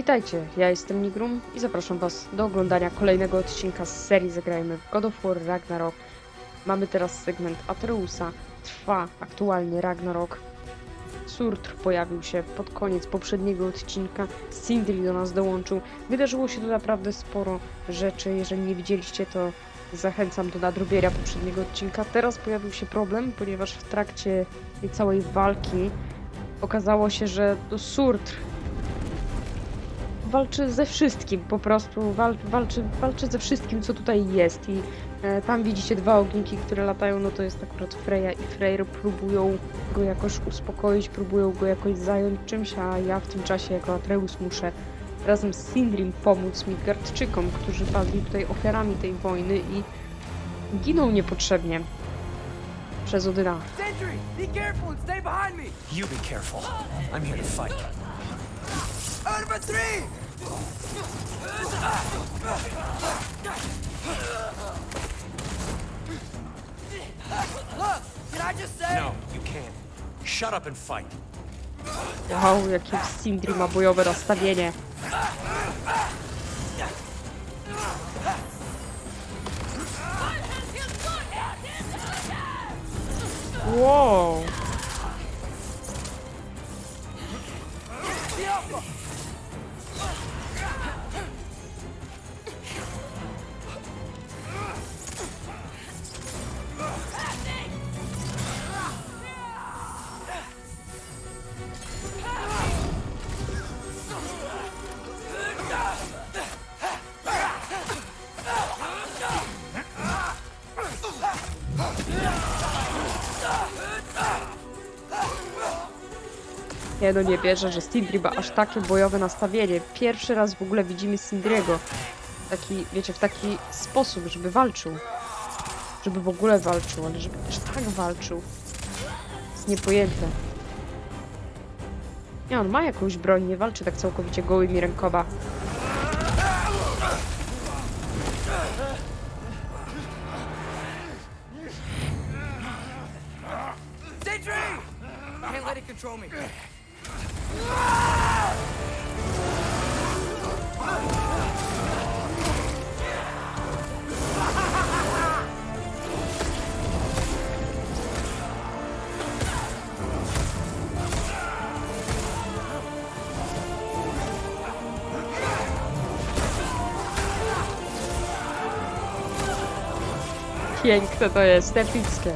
Witajcie, ja jestem Nigrum i zapraszam Was do oglądania kolejnego odcinka z serii Zagrajmy w God of War Ragnarok. Mamy teraz segment Atreusa. Trwa aktualnie Ragnarok. Surtr pojawił się pod koniec poprzedniego odcinka. Sindri do nas dołączył. Wydarzyło się tu naprawdę sporo rzeczy. Jeżeli nie widzieliście, to zachęcam do nadrobienia poprzedniego odcinka. Teraz pojawił się problem, ponieważ w trakcie tej całej walki okazało się, że Surtr walczy ze wszystkim, po prostu wal, walczy, walczy ze wszystkim, co tutaj jest i e, tam widzicie dwa ogniki, które latają, no to jest akurat Freya i Freyr próbują go jakoś uspokoić, próbują go jakoś zająć czymś, a ja w tym czasie jako Atreus muszę razem z Sindrim pomóc Midgardczykom, którzy padli tutaj ofiarami tej wojny i giną niepotrzebnie przez Odyna. Sentry, be careful stay behind me! You be careful. I'm here to fight. Arma 3! Shut up and fight. Wow, jakie Sindri ma bojowe nastawienie. Wow. No nie wierzę, że Sindri ma aż takie bojowe nastawienie. Pierwszy raz w ogóle widzimy Sindriego. Taki, wiecie, w taki sposób, żeby walczył. Żeby w ogóle walczył, ale żeby też tak walczył. Jest niepojęte. Nie, on ma jakąś broń, nie walczy tak całkowicie gołymi rękoma. Piękne to jest, epickie.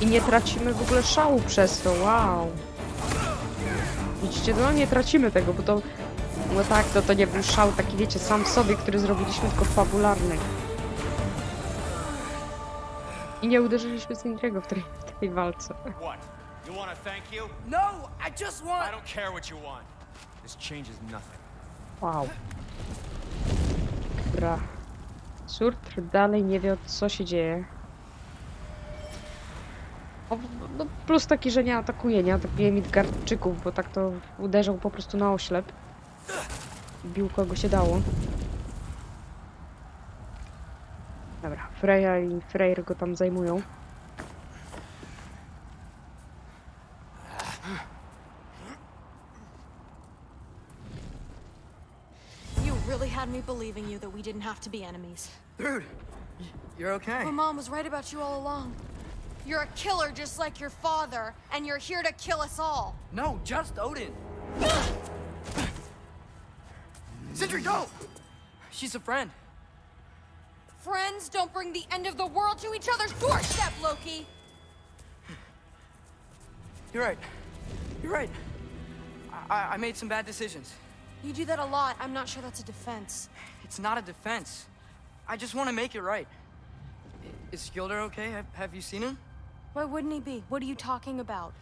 I nie tracimy w ogóle szału przez to, wow. Widzicie, no nie tracimy tego, bo to... No tak, to, to nie był szał taki, wiecie, sam sobie, który zrobiliśmy, tylko fabularny. I nie uderzyliśmy z niczego w tej, w tej walce. What? You want to thank you? No, I just I want. don't care what you want. This changes nothing. Wow. Dobra. Surtr dalej nie wie, co się dzieje. O, no plus taki, że nie atakuje, nie atakuje Midgardczyków, bo tak to uderzał po prostu na oślep. Bił kogo się dało. Freya i Freyr go tam zajmują. You really had me believing you that we didn't have to be enemies. Dude, you're okay. But mom was right about you all along. You're a killer just like your father, and you're here to kill us all. No, just Odin. Sentry, don't. She's a friend. Friends don't bring the end of the world to each other's doorstep, Loki! You're right. You're right. I, I, made some bad decisions. You do that a lot. I'm not sure that's a defense. It's not a defense. I just want to make it right. Is Skilder okay? Have, have you seen him? Why wouldn't he be? What are you talking about?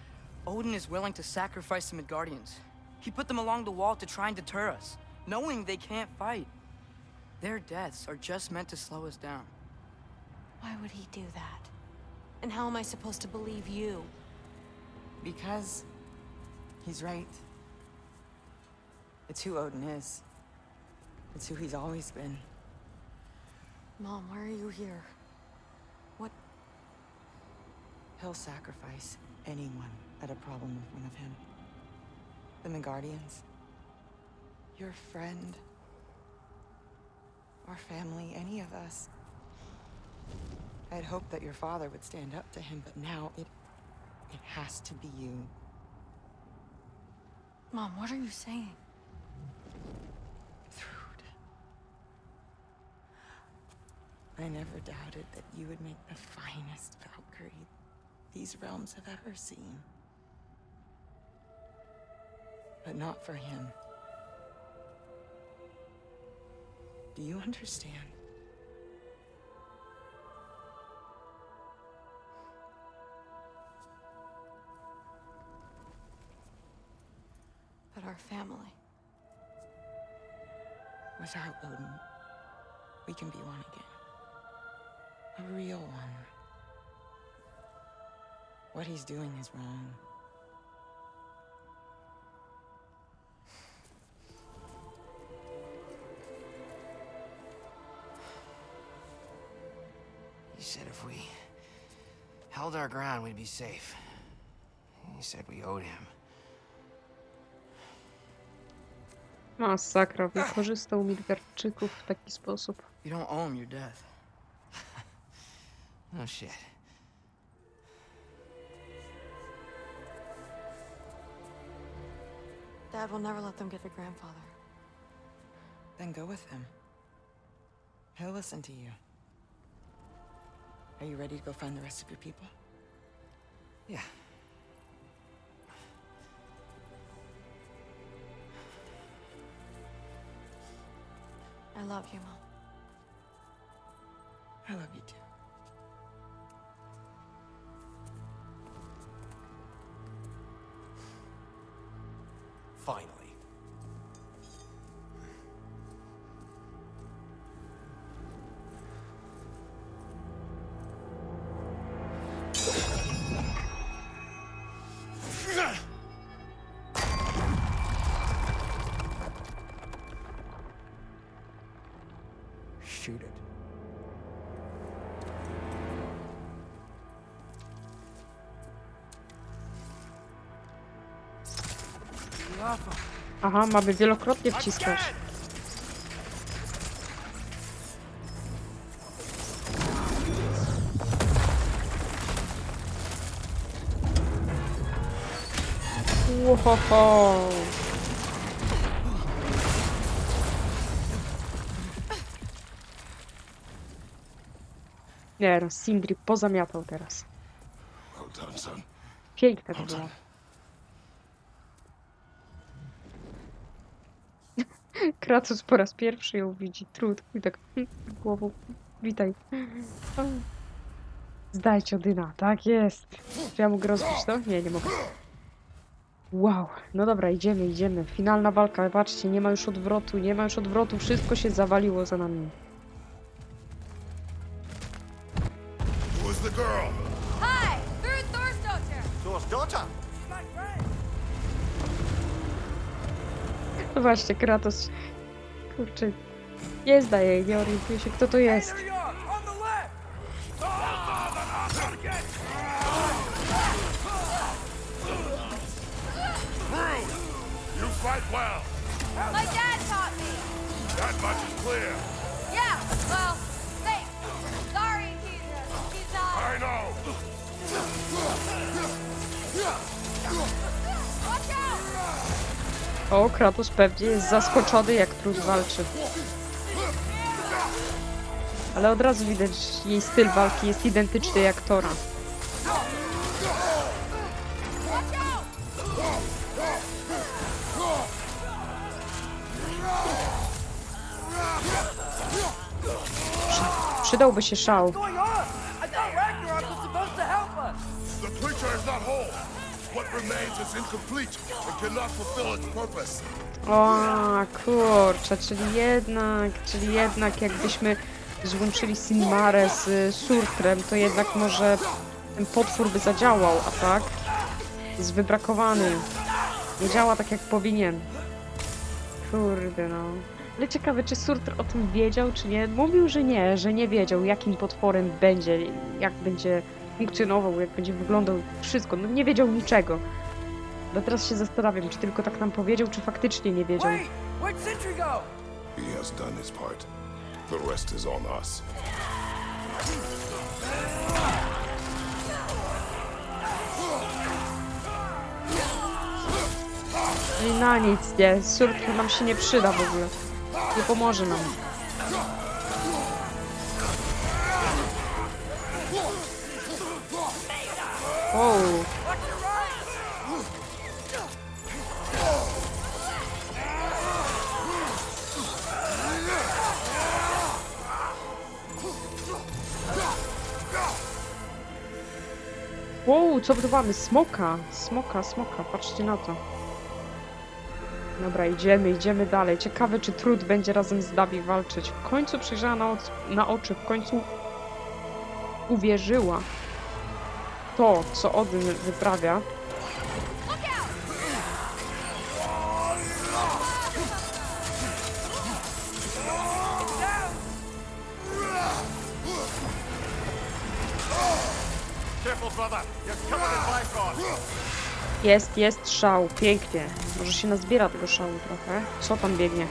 Odin is willing to sacrifice the Midgardians. He put them along the wall to try and deter us, knowing they can't fight. Their deaths are just meant to slow us down. Why would he do that? And how am I supposed to believe you? Because he's right. It's who Odin is. It's who he's always been. Mom, why are you here? What? He'll sacrifice anyone at a problem in front of him. The Mingardians. Your friend. Our family, any of us. I had hoped that your father would stand up to him, but now it... it has to be you. Mom, what are you saying? Thrud. I never doubted that you would make the finest Valkyrie these realms have ever seen. But not for him. Do you understand? But our family. Without Odin, we can be one again. A real one. What he's doing is wrong. Held our ground, we'd be safe. He said we owed him. Masakra, wykorzystał Midgardczyków w taki sposób. You don't owe him your death. No shit. Dad will never let them get their grandfather. Then go with him. He'll listen to you. Are you ready to go find the rest of your people? Yeah. I love you, Mom. I love you too. Shoot it. Aha, mamy wielokrotnie wciskać. Łohoho. Nie, no, Sindri pozamiatał teraz. Son. Piękna to była. Kratos po raz pierwszy ją widzi. Trud. I tak głową. Witaj. Zdajcie Odyna. Tak jest. Czy ja mogę rozbić to? Nie, nie mogę. Wow. No dobra, idziemy, idziemy. Finalna walka. Patrzcie, nie ma już odwrotu, nie ma już odwrotu. Wszystko się zawaliło za nami. No właśnie, Kratos. Kurczę. Nie zdaje, nie orientuje się, kto to jest. My dad taught me! That much is clear. Yeah, well, O, Kratos pewnie jest zaskoczony, jak Trud walczy. Ale od razu widać, że jej styl walki jest identyczny jak Tora. Przydałby się szał. O, kurczę, czyli jednak, czyli jednak jakbyśmy złączyli Sinmarę z y, Surtrem, to jednak może ten potwór by zadziałał, a tak? Jest wybrakowany. Nie działa tak jak powinien. Kurde no. Ale ciekawe, czy Surtr o tym wiedział, czy nie. Mówił, że nie, że nie wiedział, jakim potworem będzie, jak będzie funkcjonował, jak będzie wyglądał, wszystko. No nie wiedział niczego. No teraz się zastanawiam, czy tylko tak nam powiedział, czy faktycznie nie wiedział. Wait! Where'd Sentry go? He has done his part. The rest is on us. I na nic, nie. Surtr nam się nie przyda w ogóle. Nie pomoże nam. Wow. Wow, co tu mamy? Smoka, smoka, smoka, patrzcie na to. Dobra, idziemy, idziemy dalej. Ciekawe, czy Trud będzie razem z Dabi walczyć. W końcu przyjrzała na, na oczy, w końcu uwierzyła to, co Odyn wyprawia. Jest, jest szał, pięknie. Może się nazbiera tego szału trochę. Co tam biegnie?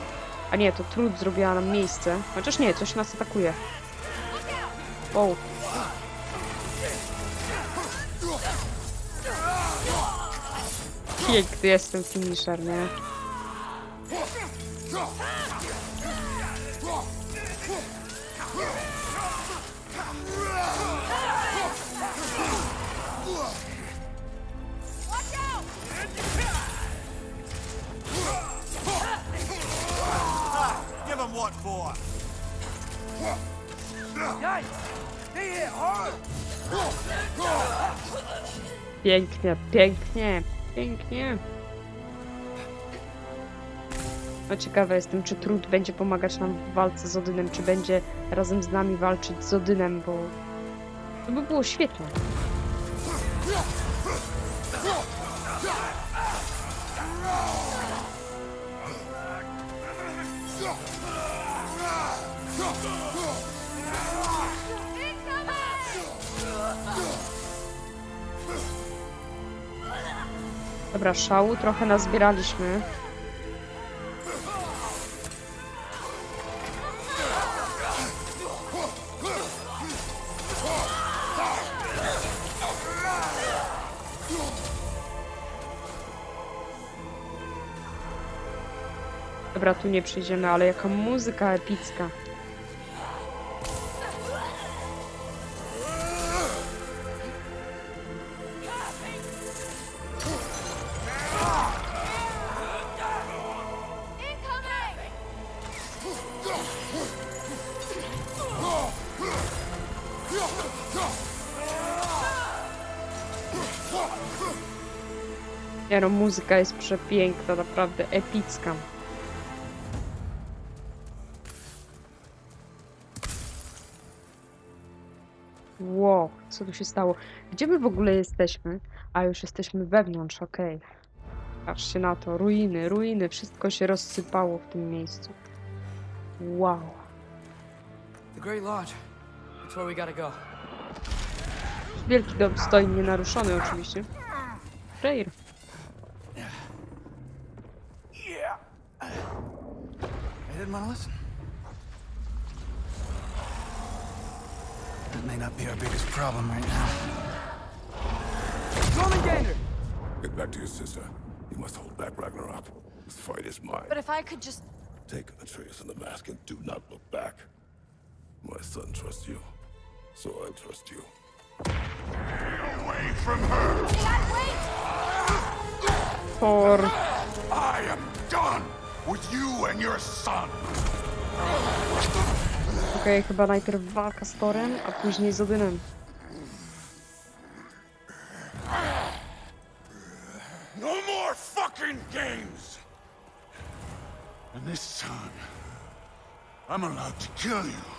A nie, to Trud zrobiła nam miejsce. Chociaż nie, coś nas atakuje. Wow. Piękny jest ten finisher, nie? What for? Pięknie, pięknie, pięknie. No ciekawa jestem, czy Trud będzie pomagać nam w walce z Odynem, czy będzie razem z nami walczyć z Odynem, bo to by było świetne. Dobra, szału trochę nazbieraliśmy. Dobra, tu nie przyjdziemy, ale jaka muzyka epicka. Nie no, muzyka jest przepiękna, naprawdę epicka. Wow, co tu się stało? Gdzie my w ogóle jesteśmy? A, już jesteśmy wewnątrz, okej. Patrzcie na to, ruiny, ruiny, wszystko się rozsypało w tym miejscu. Wow. The Great Lodge. That's where we gotta go. Wielki dom stoi nienaruszony oczywiście. Freyr. I didn't want to listen. That may not be our biggest problem right now. Jormungandr! Get back to your sister. You must hold back Ragnarok. This fight is mine. But if I could just. Take Atreus and the mask and do not look back. My son trusts you, so I trust you. Away from her! Dad, wait! Thor. I am done with you and your son! Okej, chyba najpierw walka z Torem, a później z Odynem. No more fucking games! And this time, I'm allowed to kill you.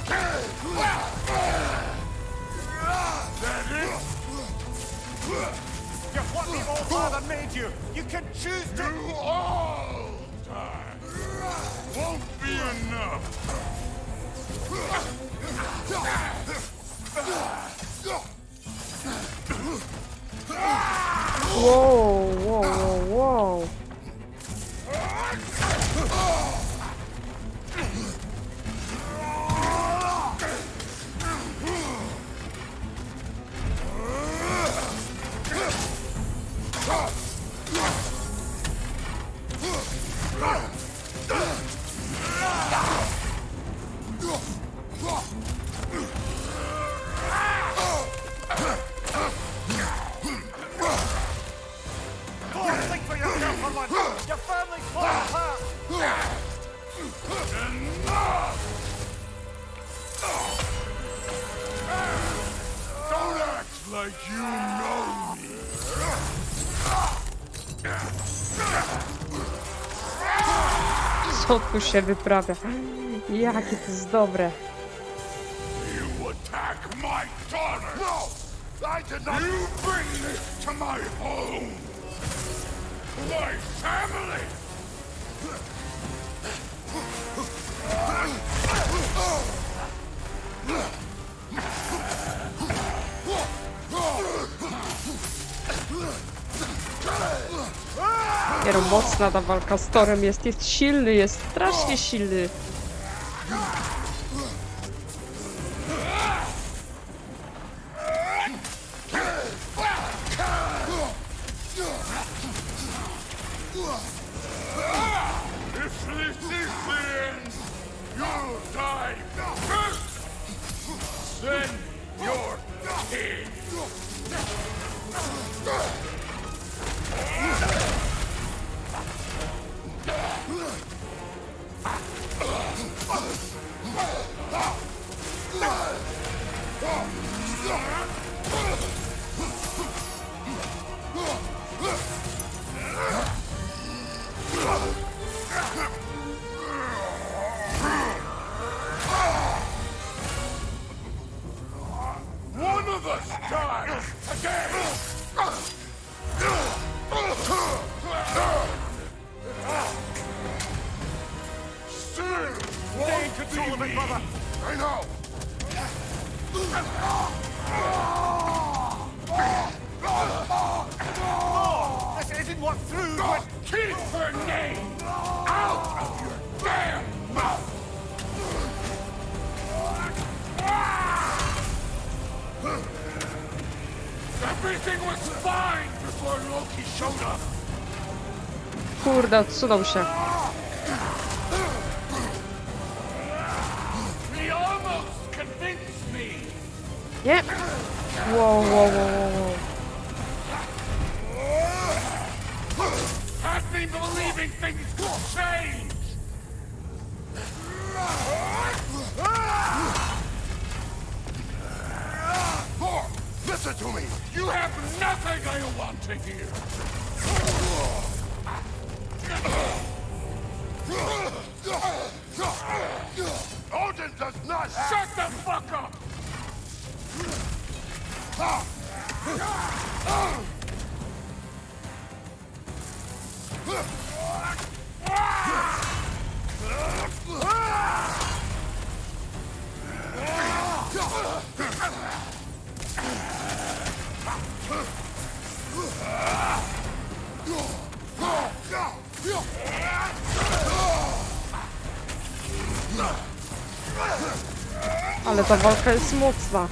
You're what the old father made you. You can choose to. You all die. Won't be enough. Wow, wow, wow, wow. Co tu się wyprawia? Jakie to jest dobre. You attack my daughter. No, I did not. You bring this to my home. My family. Mocna ta walka z Torem jest, jest silny, jest strasznie silny. Kurde, odsunął się. Nie! Wow, wow, wow, wow. Had me believing things could change. Listen to me. You have nothing I want to hear. Ta walka jest mocna.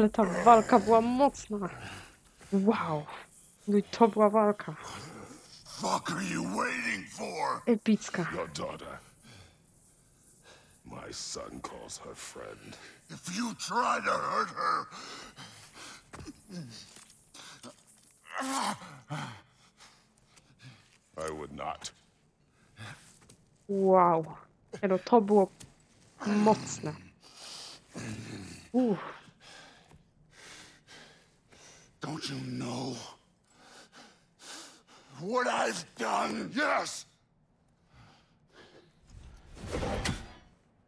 Ale ta walka była mocna. Wow. No i to była walka. fuck are you waiting for? Epicka. Your daughter. My son calls her friend. If you try to hurt her, I would not. Wow. No to było mocne. Uff. Don't you know what I've done? Yes!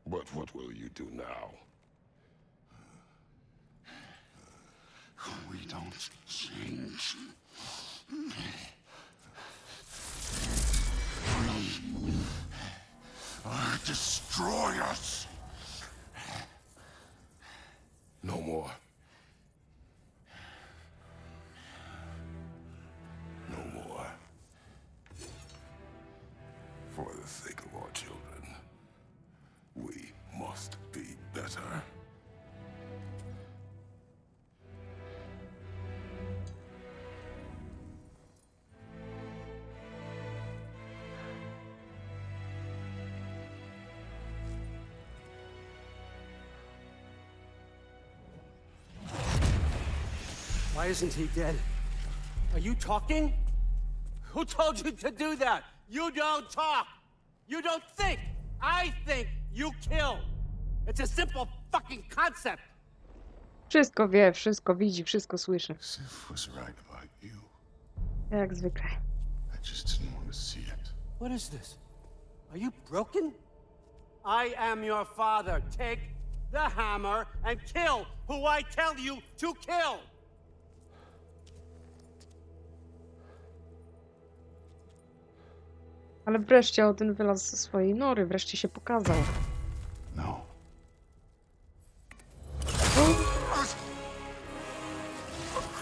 But what will you do now? We don't change. We are destroyers. No more. Why isn't he dead? Are you talking? Who told you to do that? You don't talk. You don't think. I think you kill. It's a simple fucking concept. Wszystko wie, wszystko widzi, wszystko słyszy. Sif was right about you. Jak zwykle. I just didn't want to see it. What is this? Are you broken? I am your father. Take the hammer and kill who I tell you to kill. Ale wreszcie Odyn wylazł ze swojej nory, wreszcie się pokazał. No.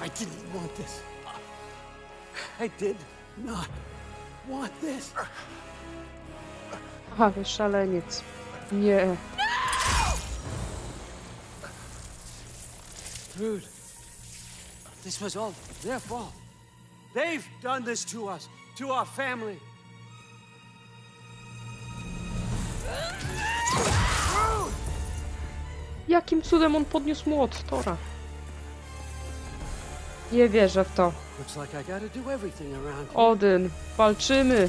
I didn't want this. I did not want this. Ale szaleniec. Nie. Dude, this was all their fault. They've done this to us, to our family. Jakim cudem on podniósł młot Tora? Nie wierzę w to. Odyn, walczymy.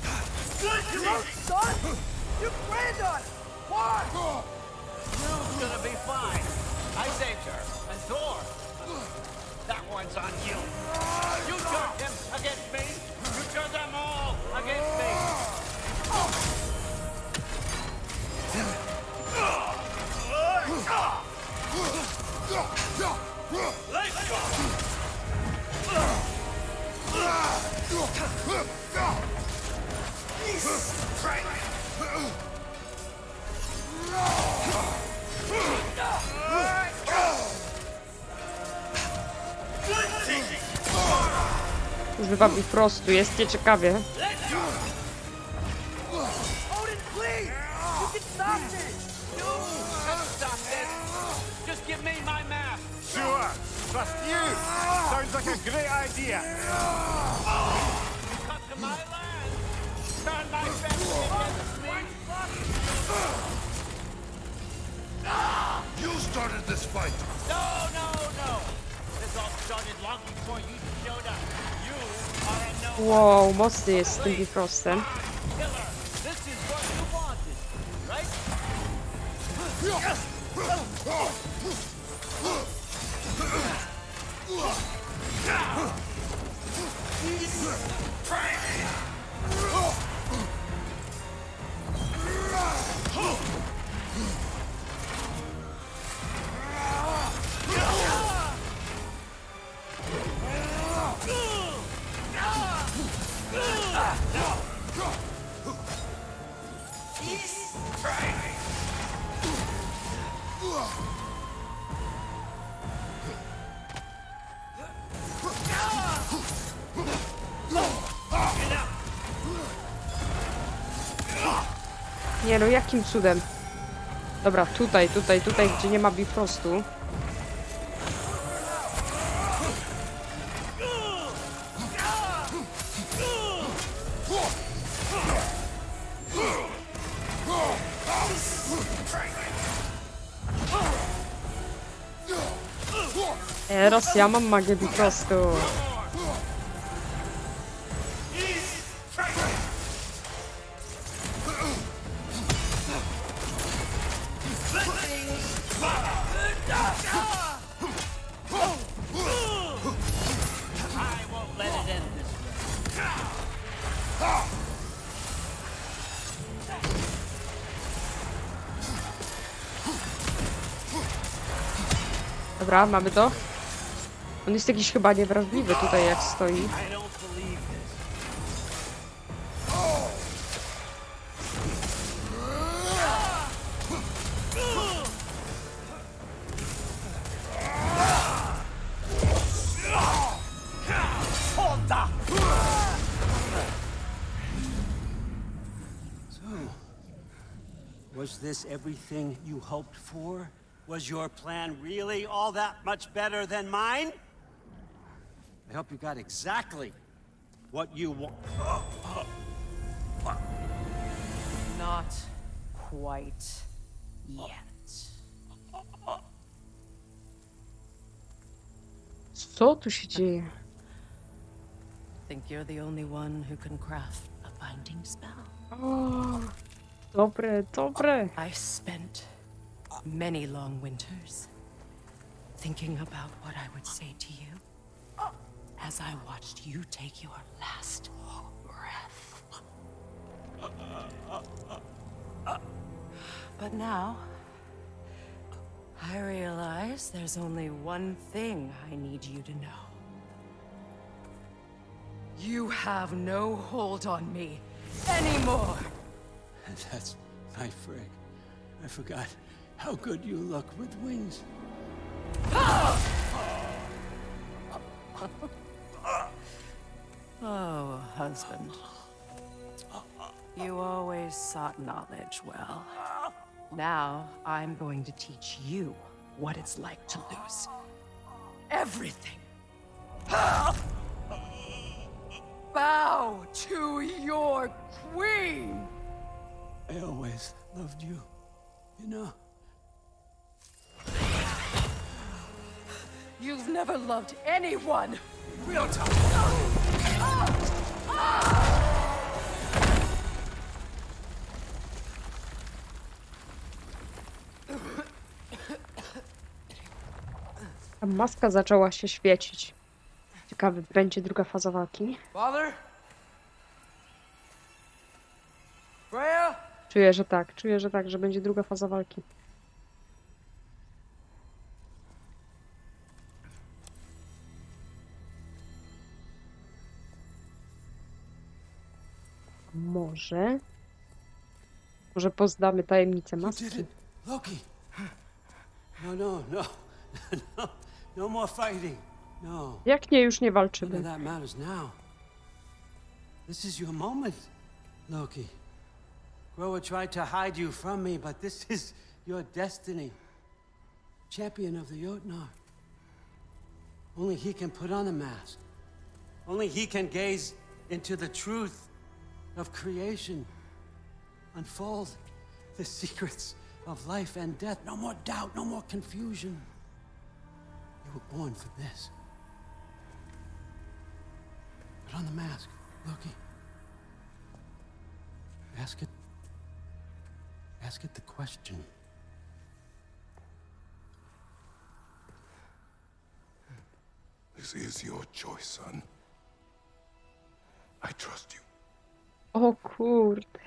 That one's on you. You turned him against Używa mi prostu, jest nieciekawie. Odin, Trust you. Sounds like a great idea. You come to my land! Turn my family against me! You started this fight. No, no, no! This all started long before you showed up. You are a no Wow, mocny jest z tym Bifrostem. killer! This is what you wanted, right? Huh. Jakim cudem? Dobra, tutaj, tutaj, tutaj, gdzie nie ma bifrostu. Teraz ja mam magię bifrostu. Mamy to. On jest jakiś chyba niewrażliwy tutaj jak stoi. Was this everything you hoped for? Was your plan really all that much better than mine? I hope you got exactly what you want. Not quite yet. Co tu się dzieje? Think you're the only one who can craft a binding spell? Oh, dobre, dobre. I spent many long winters thinking about what I would say to you as I watched you take your last breath. But now, I realize there's only one thing I need you to know. You have no hold on me anymore. That's my frig. I forgot how good you look with wings. Oh, husband. You always sought knowledge well. Now I'm going to teach you what it's like to lose everything. Bow to your queen! I always loved you. You know, You've never loved anyone! Real talk. Ta maska zaczęła się świecić. Ciekawy, będzie druga faza walki. Father? Freya? Czuję, że tak, czuję, że tak, że będzie druga faza walki. Może... Może poznamy tajemnicę maski. Loki. No, no, no, no, no more fighting. No, Jak nie, już nie walczymy. that matters now. This is your moment, Loki. Groa tried to hide you from me, but this is your destiny. Champion of the Jotnar. Only he can put on a mask. Only he can gaze into the truth of creation. Unfold the secrets of life and death. No more doubt, no more confusion. You were born for this. Put on the mask, Loki. Ask it. Ask it the question. This is your choice, son. I trust you. O kurde.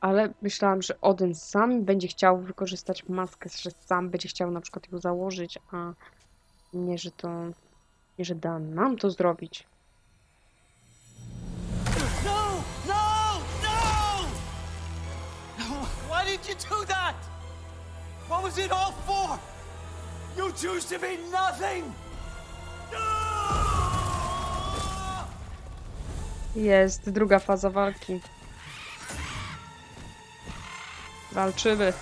Ale myślałam, że Odyn sam będzie chciał wykorzystać maskę, że sam będzie chciał na przykład ją założyć, a nie, że to... Nie, że Dan nam to zrobić. No! No! No! Why did you do that? What was it all for? You choose to be nothing! Jest druga faza walki. Walczymy.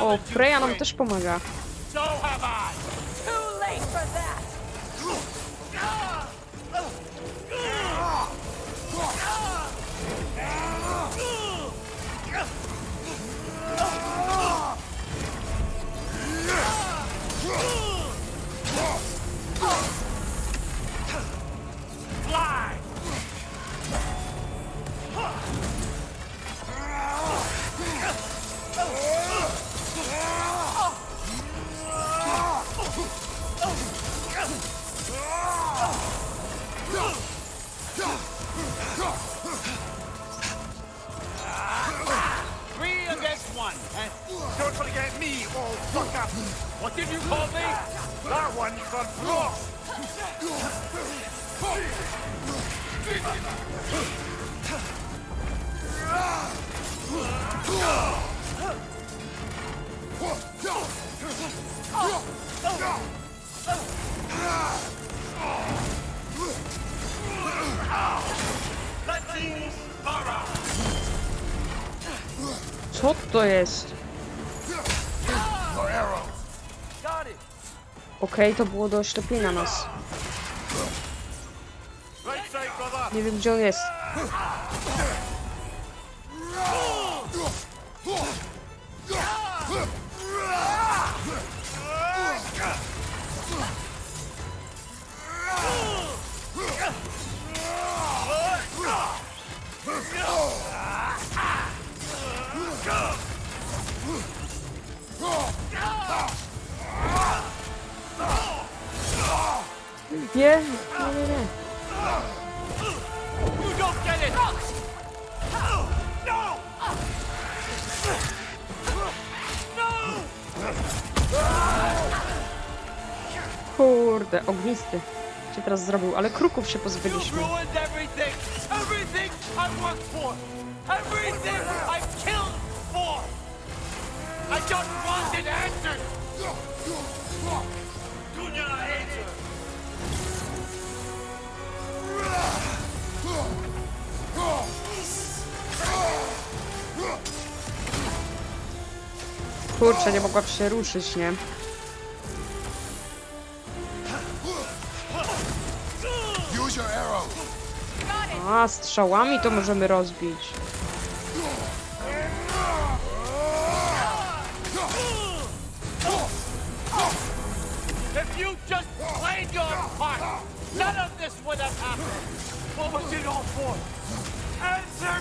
O, Freya nam też pomaga. So have I. did you call me? That one's on block. Co to jest? Okej, to było do oślepienia nas. Nie wiem gdzie on jest. Kurde, ognisty. Się teraz zrobił, ale kruków się pozbyliśmy. ruined everything! Everything I worked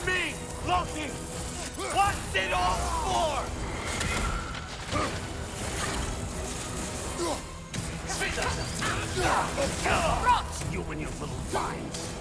me, Loki! What's it all for? You and your little vines.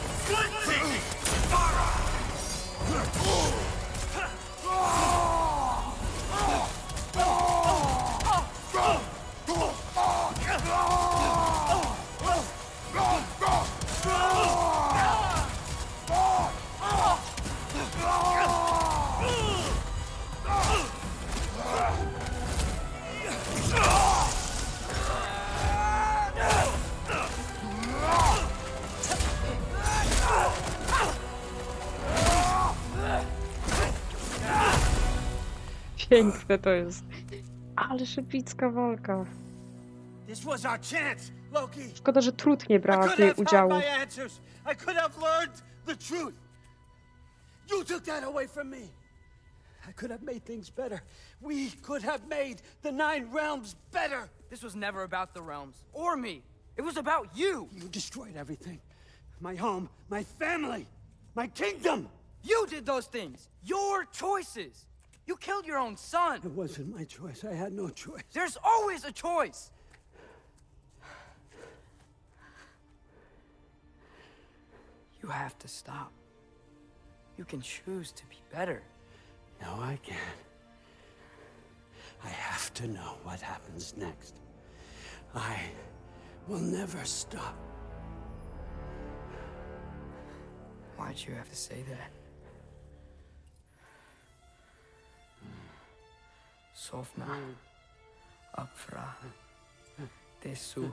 Piękne to jest. Ale szybicka walka. This was our chance, Loki. Szkoda, że Trud nie brała w could niej udziału. I could have learned the truth. You took that away from me. I could have made things better. We could have made the Nine Realms better. This was never about the realms or me. It was about you. You destroyed everything. My home, my family, my kingdom. You did those things. Your choices. You killed your own son. It wasn't my choice. I had no choice. There's always a choice. You have to stop. You can choose to be better. No, I can't. I have to know what happens next. I will never stop. Why'd you have to say that? Sofna. Apfra. Desu.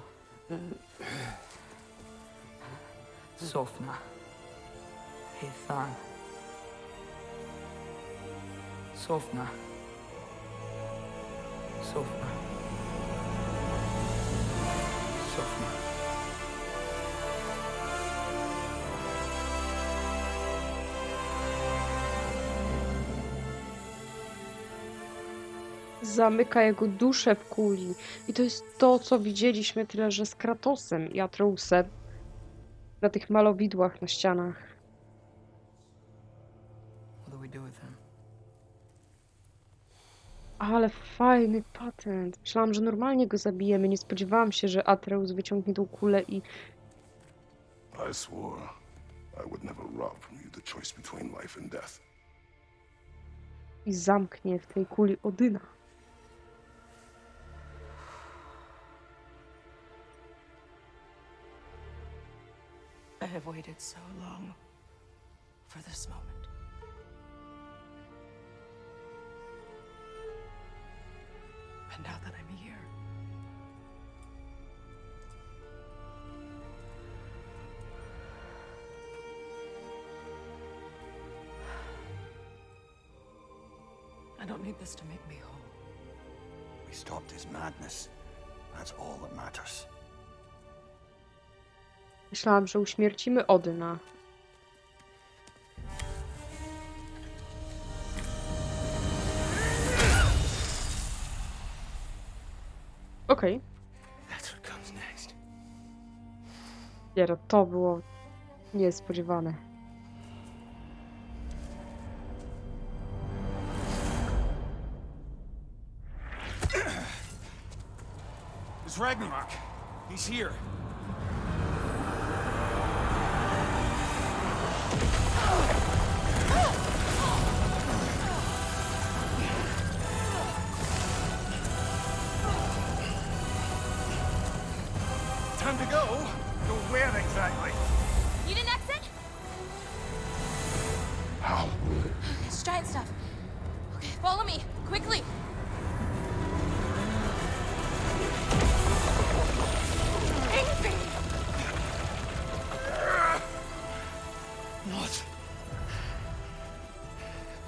Sofna. Hithan. Sofna. Sofna. Sofna. Zamyka jego duszę w kuli. I to jest to, co widzieliśmy tyle, że z Kratosem i Atreusem. Na tych malowidłach na ścianach. Ale fajny patent. Myślałam, że normalnie go zabijemy. Nie spodziewałam się, że Atreus wyciągnie tą kulę i... I swore I would never rob from you the choice between life and death. i zamknie w tej kuli Odyna. Have waited so long for this moment. And now that I'm here, I don't need this to make me whole. We stopped his madness. That's all that matters. Myślałam, że uśmiercimy Odyna. Okej. That's what comes next. Piero, to było niespodziewane. It's Ragnarok. He's here. Giant stuff. Okay, follow me, quickly.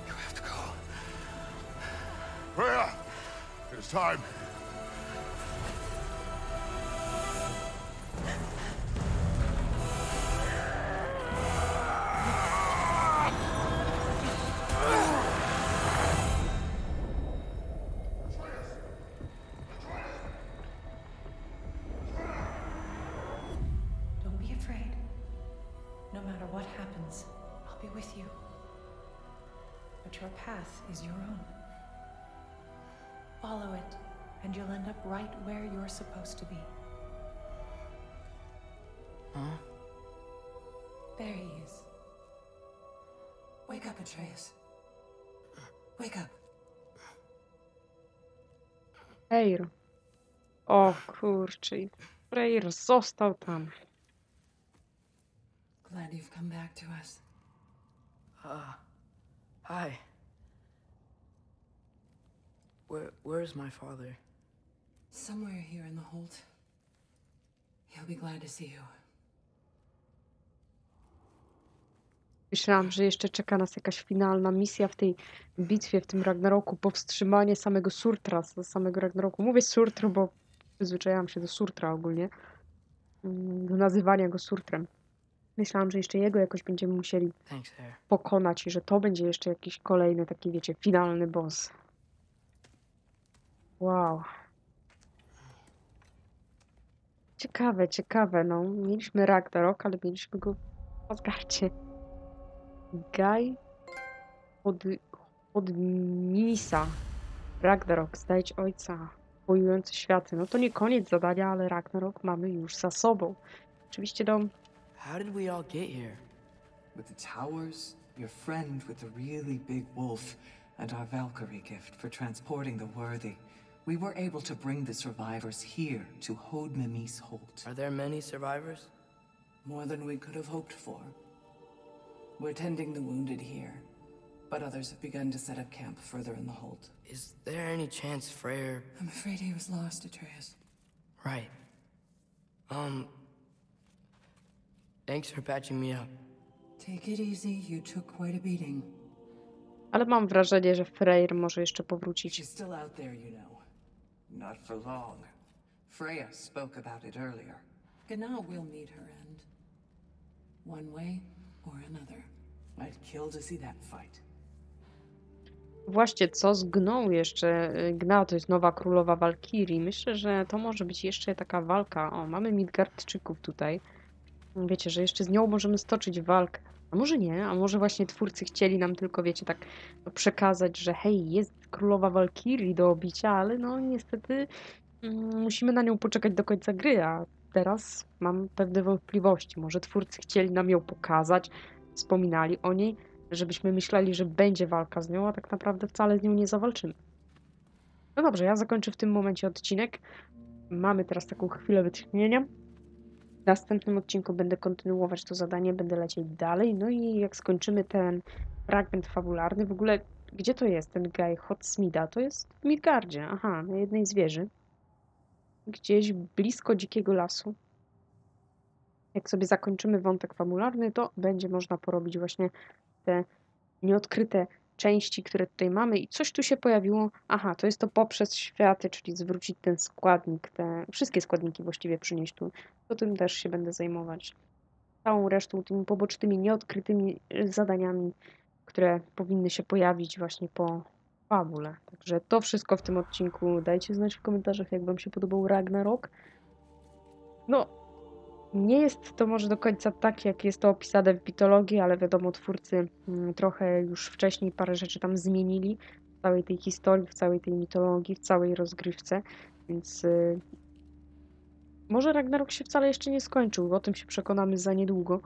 You have to go. It is time. Is your own. Follow it, and you'll end up right where you're supposed to be. Huh? There he is. Wake up, Atreus. Wake up. Freyr. O kurczę. i Freyr został tam. Glad you've come back to us. Uh, hi. Where, where's my father? Somewhere here in the Holt. He'll be glad to see you. Myślałam, że jeszcze czeka nas jakaś finalna misja w tej bitwie, w tym Ragnaroku, powstrzymanie samego Surtra, samego Ragnaroku. Mówię Surtr, bo przyzwyczaiłam się do Surtra ogólnie, mm, do nazywania go Surtrem. Myślałam, że jeszcze jego jakoś będziemy musieli pokonać i że to będzie jeszcze jakiś kolejny taki, wiecie, finalny boss. Wow. Ciekawe, ciekawe, no. Mieliśmy Ragnarok, ale mieliśmy go w Asgardzie. Gaj od, od Misa. Ragnarok, znajdź ojca. Wojujący światy. No to nie koniec zadania, ale Ragnarok mamy już za sobą. Oczywiście no, How did we all get here? With the towers, your friend with the really big wolf, and our Valkyrie gift for transporting the worthy, we were able to bring the survivors here to Hode Mimis Holt. Are there many survivors? More than we could have hoped for. We're tending the wounded here, but others have begun to set up camp further in the Holt. Is there any chance Freyr... I'm afraid he was lost, Atreus. Right. Um... Thanks for patching me up. Take it easy, you took quite a beating. ale mam wrażenie, że Freyr może jeszcze powrócić. She's still out there, you know. Not for long. Freya spoke about it earlier. Gna will meet her end. One way or another. I'd kill to see that fight. Właśnie, co z Gną jeszcze? Y, Gna to jest nowa królowa Walkirii. Myślę, że to może być jeszcze taka walka. O, mamy Midgardczyków tutaj. Wiecie, że jeszcze z nią możemy stoczyć walkę. A może nie, a może właśnie twórcy chcieli nam tylko, wiecie, tak przekazać, że hej, jest królowa Walkirii do obicia, ale no niestety mm, musimy na nią poczekać do końca gry, a teraz mam pewne wątpliwości. Może twórcy chcieli nam ją pokazać, wspominali o niej, żebyśmy myśleli, że będzie walka z nią, a tak naprawdę wcale z nią nie zawalczymy. No dobrze, ja zakończę w tym momencie odcinek. Mamy teraz taką chwilę wytchnienia. W następnym odcinku będę kontynuować to zadanie, będę lecieć dalej. No i jak skończymy ten fragment fabularny, w ogóle gdzie to jest ten guy Hotsmida? To jest w Midgardzie, aha, na jednej z wieży. Gdzieś blisko dzikiego lasu. Jak sobie zakończymy wątek fabularny, to będzie można porobić właśnie te nieodkryte części, które tutaj mamy i coś tu się pojawiło. Aha, to jest to poprzez światy, czyli zwrócić ten składnik, te wszystkie składniki właściwie przynieść tu. To tym też się będę zajmować. Całą resztą tymi pobocznymi, nieodkrytymi zadaniami, które powinny się pojawić właśnie po fabule. Także to wszystko w tym odcinku. Dajcie znać w komentarzach, jak wam się podobał Ragnarok. No, nie jest to może do końca tak, jak jest to opisane w mitologii, ale wiadomo, twórcy mm, trochę już wcześniej parę rzeczy tam zmienili w całej tej historii, w całej tej mitologii, w całej rozgrywce, więc y, może Ragnarok się wcale jeszcze nie skończył, o tym się przekonamy za niedługo.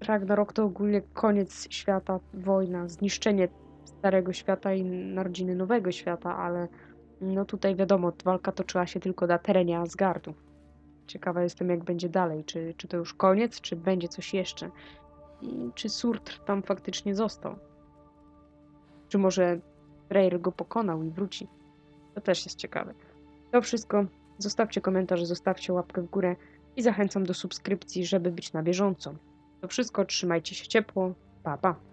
Ragnarok to ogólnie koniec świata, wojna, zniszczenie starego świata i narodziny nowego świata, ale no tutaj wiadomo, walka toczyła się tylko na terenie Asgardu. Ciekawa jestem, jak będzie dalej. Czy, czy to już koniec, czy będzie coś jeszcze? I czy Surtr tam faktycznie został? Czy może Reyr go pokonał i wróci? To też jest ciekawe. To wszystko. Zostawcie komentarz, zostawcie łapkę w górę i zachęcam do subskrypcji, żeby być na bieżąco. To wszystko. Trzymajcie się ciepło. Pa, pa.